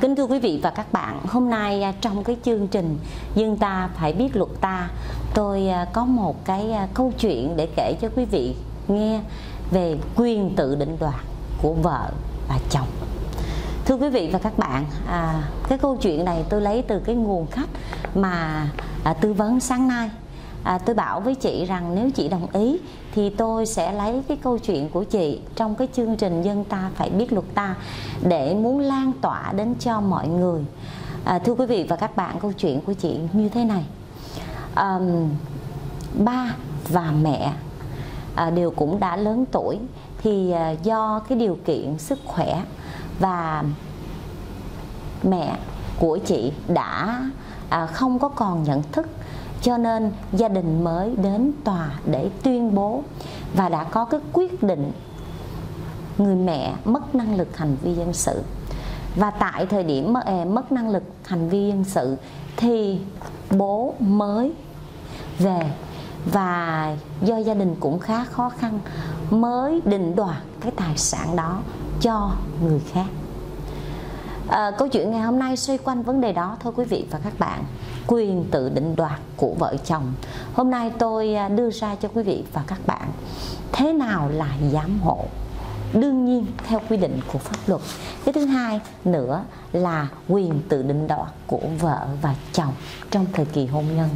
Kính thưa quý vị và các bạn, hôm nay à, trong cái chương trình dân ta phải biết luật ta, tôi à, có một cái à, câu chuyện để kể cho quý vị nghe về quyền tự định đoạt của vợ và chồng. Thưa quý vị và các bạn, à, cái câu chuyện này tôi lấy từ cái nguồn khách mà à, tư vấn sáng nay à, tôi bảo với chị rằng nếu chị đồng ý thì tôi sẽ lấy cái câu chuyện của chị trong cái chương trình dân ta phải biết luật ta để muốn lan tỏa đến cho mọi người. À, thưa quý vị và các bạn câu chuyện của chị như thế này. À, ba và mẹ à, đều cũng đã lớn tuổi thì à, do cái điều kiện sức khỏe và mẹ của chị đã à, không có còn nhận thức cho nên gia đình mới đến tòa để tuyên bố và đã có cái quyết định người mẹ mất năng lực hành vi dân sự. Và tại thời điểm mất năng lực hành vi dân sự thì bố mới về và do gia đình cũng khá khó khăn mới định đoạt cái tài sản đó cho người khác à, câu chuyện ngày hôm nay xoay quanh vấn đề đó thôi quý vị và các bạn. Quyền tự định đoạt của vợ chồng. Hôm nay tôi à, đưa ra cho quý vị và các bạn. Thế nào là giám hộ? Đương nhiên theo quy định của pháp luật. Cái thứ hai nữa là quyền tự định đoạt của vợ và chồng trong thời kỳ hôn nhân.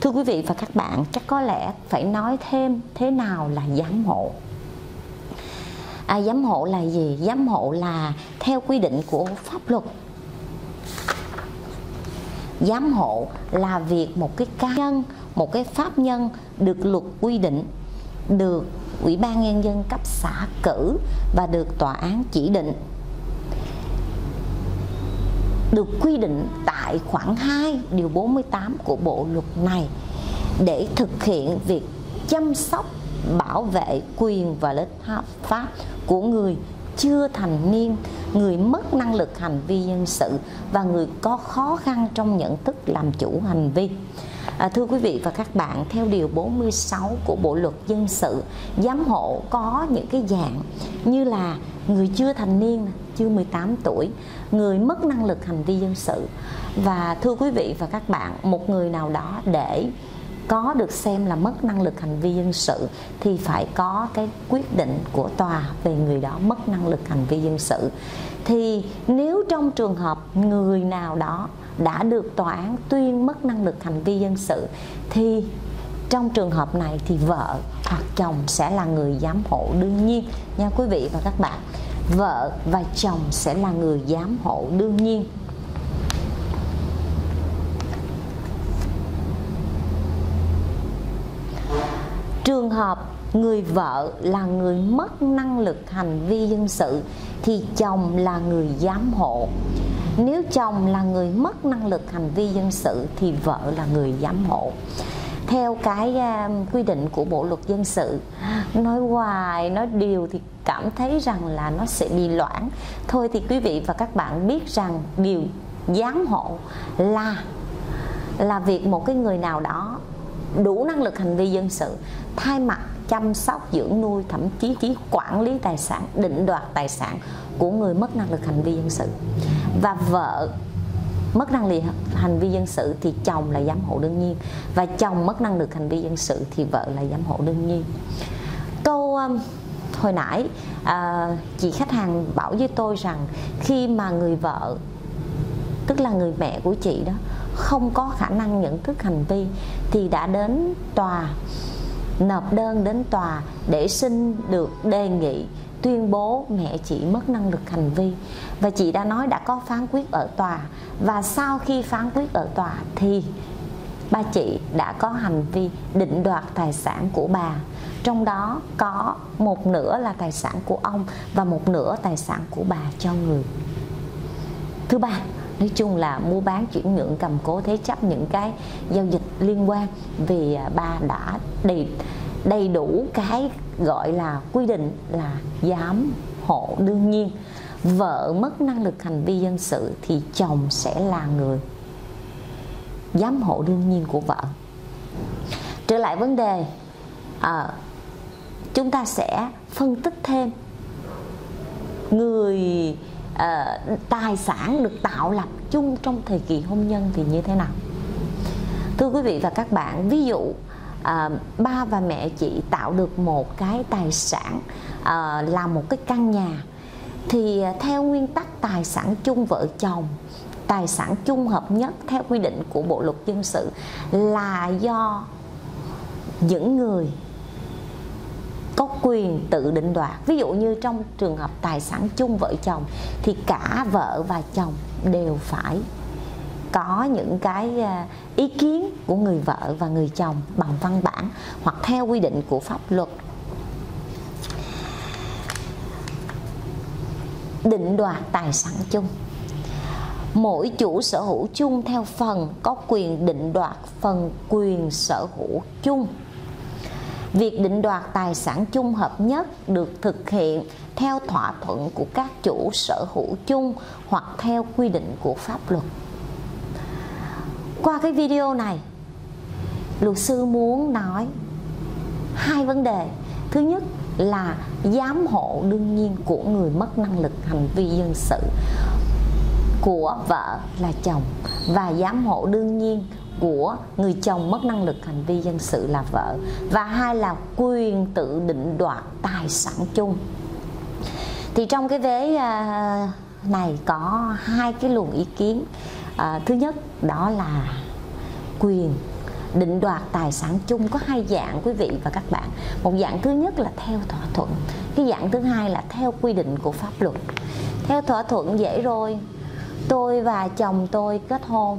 Thưa quý vị và các bạn chắc có lẽ phải nói thêm thế nào là giám hộ? À, giám hộ là gì? Giám hộ là theo quy định của pháp luật. Giám hộ là việc một cái cá nhân một cái pháp nhân được luật quy định được ủy ban nhân dân cấp xã cử và được tòa án chỉ định. Được quy định tại khoản 2 điều 48 của bộ luật này để thực hiện việc chăm sóc bảo vệ quyền và lợi hợp pháp của người chưa thành niên, người mất năng lực hành vi dân sự và người có khó khăn trong nhận thức làm chủ hành vi. À, thưa quý vị và các bạn, theo điều 46 của Bộ luật dân sự, giám hộ có những cái dạng như là người chưa thành niên, chưa 18 tuổi, người mất năng lực hành vi dân sự và thưa quý vị và các bạn, một người nào đó để có được xem là mất năng lực hành vi dân sự thì phải có cái quyết định của tòa về người đó mất năng lực hành vi dân sự. Thì nếu trong trường hợp người nào đó đã được tòa án tuyên mất năng lực hành vi dân sự thì trong trường hợp này thì vợ hoặc chồng sẽ là người giám hộ. Đương nhiên nha quý vị và các bạn, vợ và chồng sẽ là người giám hộ đương nhiên trường hợp người vợ là người mất năng lực hành vi dân sự thì chồng là người giám hộ. Nếu chồng là người mất năng lực hành vi dân sự thì vợ là người giám hộ. Theo cái uh, quy định của bộ luật dân sự nói hoài nói điều thì cảm thấy rằng là nó sẽ bị loãng. Thôi thì quý vị và các bạn biết rằng điều giám hộ là là việc một cái người nào đó đủ năng lực hành vi dân sự thay mặt chăm sóc dưỡng nuôi thậm chí chỉ quản lý tài sản định đoạt tài sản của người mất năng lực hành vi dân sự. Và vợ mất năng lực hành vi dân sự thì chồng là giám hộ đương nhiên. Và chồng mất năng lực hành vi dân sự thì vợ là giám hộ đương nhiên. Câu um, hồi nãy à, chị khách hàng bảo với tôi rằng khi mà người vợ tức là người mẹ của chị đó không có khả năng nhận thức hành vi thì đã đến tòa, nộp đơn đến tòa để xin được đề nghị tuyên bố mẹ chị mất năng lực hành vi. Và chị đã nói đã có phán quyết ở tòa. Và sau khi phán quyết ở tòa thì ba chị đã có hành vi định đoạt tài sản của bà. Trong đó có một nửa là tài sản của ông và một nửa tài sản của bà cho người. Thứ ba nói chung là mua bán chuyển nhượng cầm cố thế chấp những cái giao dịch liên quan vì à, ba đã đầy đầy đủ cái gọi là quy định là giám hộ đương nhiên. Vợ mất năng lực hành vi dân sự thì chồng sẽ là người giám hộ đương nhiên của vợ. Trở lại vấn đề à, chúng ta sẽ phân tích thêm người uh, tài sản được tạo lập chung trong thời kỳ hôn nhân thì như thế nào? Thưa quý vị và các bạn ví dụ à, ba và mẹ chị tạo được một cái tài sản à, là một cái căn nhà thì theo nguyên tắc tài sản chung vợ chồng tài sản chung hợp nhất theo quy định của bộ luật dân sự là do những người quyền tự định đoạt. Ví dụ như trong trường hợp tài sản chung vợ chồng, thì cả vợ và chồng đều phải có những cái à, ý kiến của người vợ và người chồng bằng văn bản hoặc theo quy định của pháp luật. Định đoạt tài sản chung. Mỗi chủ sở hữu chung theo phần có quyền định đoạt phần quyền sở hữu chung việc định đoạt tài sản chung hợp nhất được thực hiện theo thỏa thuận của các chủ sở hữu chung hoặc theo quy định của pháp luật. Qua cái video này, luật sư muốn nói hai vấn đề. Thứ nhất là giám hộ đương nhiên của người mất năng lực hành vi dân sự của vợ là chồng và giám hộ đương nhiên của người chồng mất năng lực hành vi dân sự là vợ và hai là quyền tự định đoạt tài sản chung. Thì trong cái vế à, này có hai cái luồng ý kiến. À, thứ nhất đó là quyền định đoạt tài sản chung. Có hai dạng quý vị và các bạn. Một dạng thứ nhất là theo thỏa thuận. Cái dạng thứ hai là theo quy định của pháp luật. Theo thỏa thuận dễ rồi tôi và chồng tôi kết hôn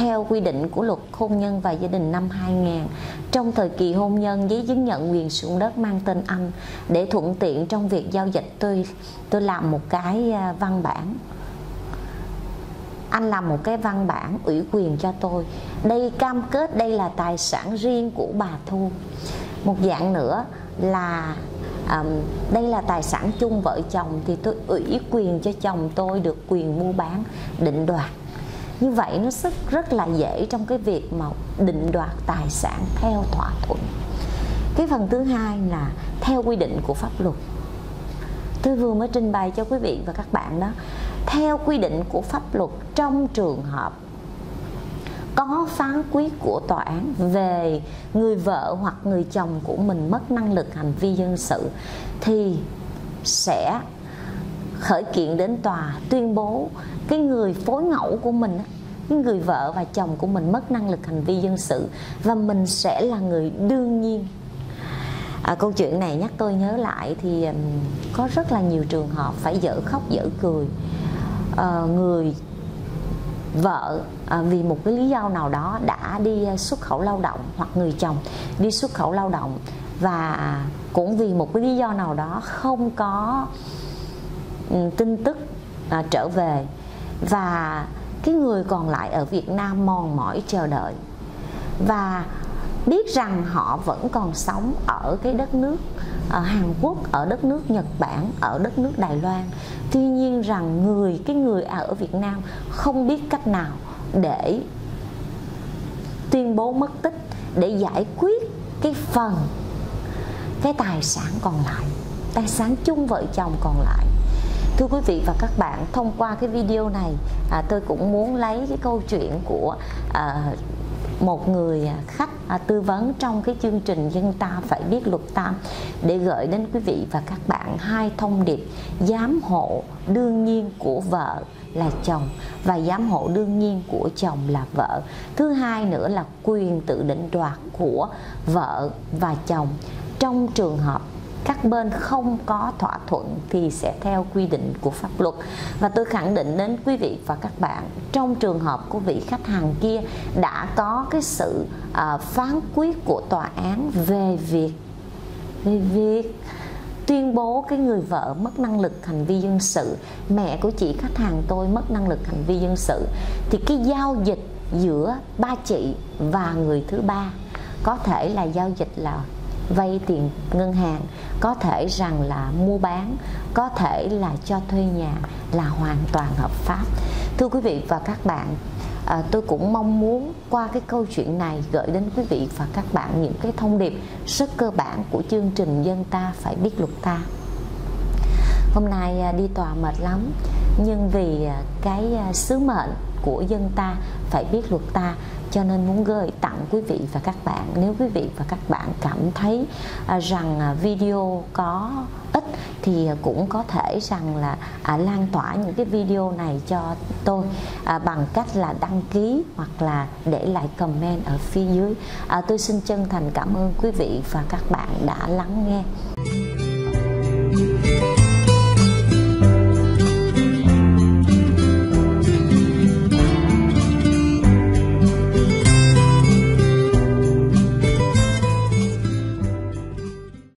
theo quy định của luật hôn nhân và gia đình năm 2000 trong thời kỳ hôn nhân giấy chứng nhận quyền sử dụng đất mang tên anh để thuận tiện trong việc giao dịch. Tôi tôi làm một cái à, văn bản. Anh làm một cái văn bản ủy quyền cho tôi. Đây cam kết đây là tài sản riêng của bà thu. Một dạng nữa là um, đây là tài sản chung vợ chồng thì tôi ủy quyền cho chồng tôi được quyền mua bán định đoạt như vậy nó rất rất là dễ trong cái việc mà định đoạt tài sản theo thỏa thuận. Cái phần thứ hai là theo quy định của pháp luật. Tôi vừa mới trình bày cho quý vị và các bạn đó, theo quy định của pháp luật trong trường hợp có phán quyết của tòa án về người vợ hoặc người chồng của mình mất năng lực hành vi dân sự thì sẽ khởi kiện đến tòa tuyên bố cái người phối ngẫu của mình cái người vợ và chồng của mình mất năng lực hành vi dân sự và mình sẽ là người đương nhiên. À, câu chuyện này nhắc tôi nhớ lại thì có rất là nhiều trường hợp phải dở khóc dở cười. À, người vợ à, vì một cái lý do nào đó đã đi à, xuất khẩu lao động hoặc người chồng đi xuất khẩu lao động và cũng vì một cái lý do nào đó không có Ừ, tin tức à, trở về. Và cái người còn lại ở Việt Nam mòn mỏi chờ đợi. Và biết rằng họ vẫn còn sống ở cái đất nước ở Hàn Quốc, ở đất nước Nhật Bản, ở đất nước Đài Loan. Tuy nhiên rằng người cái người à, ở Việt Nam không biết cách nào để tuyên bố mất tích để giải quyết cái phần cái tài sản còn lại, tài sản chung vợ chồng còn lại thưa quý vị và các bạn thông qua cái video này à, tôi cũng muốn lấy cái câu chuyện của à, một người khách à, tư vấn trong cái chương trình dân ta phải biết luật tam để gửi đến quý vị và các bạn hai thông điệp giám hộ đương nhiên của vợ là chồng và giám hộ đương nhiên của chồng là vợ. Thứ hai nữa là quyền tự định đoạt của vợ và chồng trong trường hợp các bên không có thỏa thuận thì sẽ theo quy định của pháp luật. Và tôi khẳng định đến quý vị và các bạn trong trường hợp của vị khách hàng kia đã có cái sự uh, phán quyết của tòa án về việc về việc tuyên bố cái người vợ mất năng lực hành vi dân sự mẹ của chị khách hàng tôi mất năng lực hành vi dân sự thì cái giao dịch giữa ba chị và người thứ ba có thể là giao dịch là vay tiền ngân hàng có thể rằng là mua bán có thể là cho thuê nhà là hoàn toàn hợp pháp. Thưa quý vị và các bạn à, tôi cũng mong muốn qua cái câu chuyện này gửi đến quý vị và các bạn những cái thông điệp rất cơ bản của chương trình dân ta phải biết luật ta. Hôm nay à, đi tòa mệt lắm nhưng vì à, cái à, sứ mệnh của dân ta phải biết luật ta. Cho nên muốn gửi tặng quý vị và các bạn nếu quý vị và các bạn cảm thấy à, rằng à, video có ích thì cũng có thể rằng là à, lan tỏa những cái video này cho tôi à, bằng cách là đăng ký hoặc là để lại comment ở phía dưới. À, tôi xin chân thành cảm ơn quý vị và các bạn đã lắng nghe.